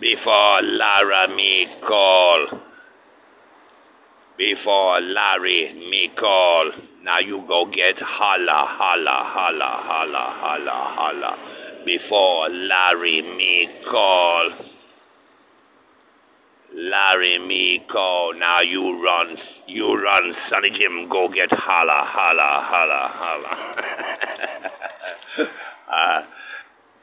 before Laramie call. Before Larry me call. Now you go get holla, holla, holla, holla, holla, holla. Before Larry me call. Larry me call. Now you run, you run, Sonny Jim. Go get holla, holla, holla, holla. uh,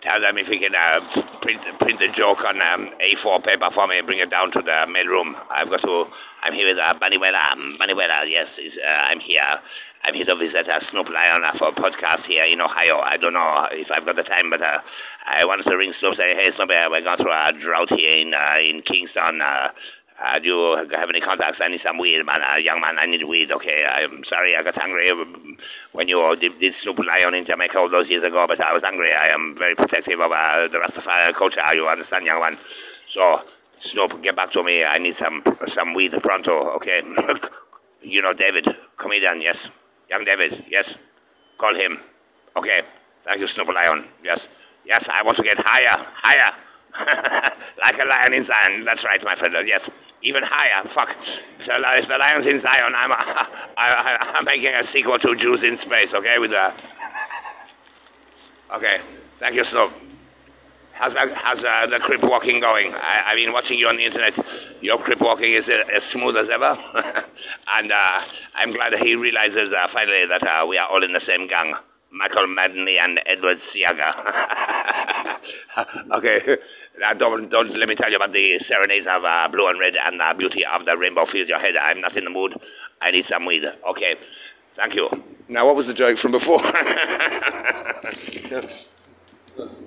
tell them if you can uh, print, print the joke on um, A4 paper for me and bring it down to the mailroom. I've got to, I'm here with uh, Manuela. Manuela, yes, uh, I'm here. I'm here to visit uh, Snoop Lion uh, for a podcast here in Ohio. I don't know if I've got the time, but uh, I wanted to ring Snoop say, hey, Snoop, uh, we're going through a drought here in, uh, in Kingston. Uh, do you have any contacts? I need some weed, man. Uh, young man, I need weed, okay? I'm sorry I got angry when you did, did Snoop Lion in Jamaica all those years ago, but I was angry. I am very protective of uh, the Rastafari culture, you understand, young man? So, Snoop, get back to me. I need some some weed pronto, okay? you know David, comedian, yes? Young David, yes? Call him. Okay. Thank you, Snoop Lion. Yes. Yes, I want to get higher, higher. like a lion in Zion. That's right, my friend. Yes, even higher. Fuck. The, if the lion's in Zion, I'm, I'm making a sequel to Jews in Space, okay? With the... Okay. Thank you, Snoop. How's, how's uh, the crip walking going? I, I've been watching you on the internet. Your crip walking is uh, as smooth as ever. and uh, I'm glad he realizes uh, finally that uh, we are all in the same gang. Michael Manley and Edward Seaga. okay, now don't, don't let me tell you about the serenades of uh, blue and red and the beauty of the rainbow fills your head. I'm not in the mood. I need some weed. Okay, thank you. Now, what was the joke from before?